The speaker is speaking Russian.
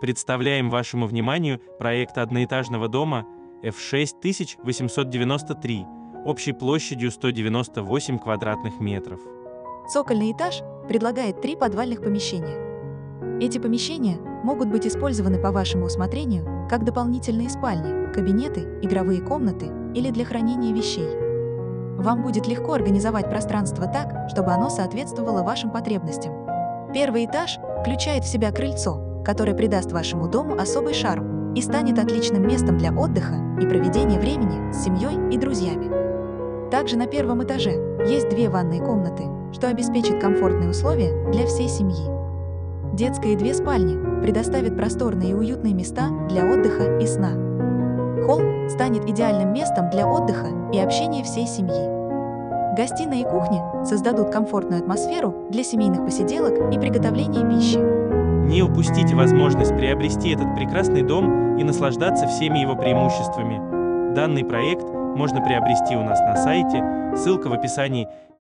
Представляем вашему вниманию проект одноэтажного дома F6 1893 общей площадью 198 квадратных метров. Цокольный этаж предлагает три подвальных помещения. Эти помещения могут быть использованы по вашему усмотрению как дополнительные спальни, кабинеты, игровые комнаты или для хранения вещей. Вам будет легко организовать пространство так, чтобы оно соответствовало вашим потребностям. Первый этаж включает в себя крыльцо, которое придаст вашему дому особый шарм и станет отличным местом для отдыха и проведения времени с семьей и друзьями. Также на первом этаже есть две ванные комнаты, что обеспечит комфортные условия для всей семьи. Детская и две спальни предоставят просторные и уютные места для отдыха и сна. Холл станет идеальным местом для отдыха и общения всей семьи. Гостиная и кухня создадут комфортную атмосферу для семейных посиделок и приготовления пищи. Не упустите возможность приобрести этот прекрасный дом и наслаждаться всеми его преимуществами. Данный проект можно приобрести у нас на сайте, ссылка в описании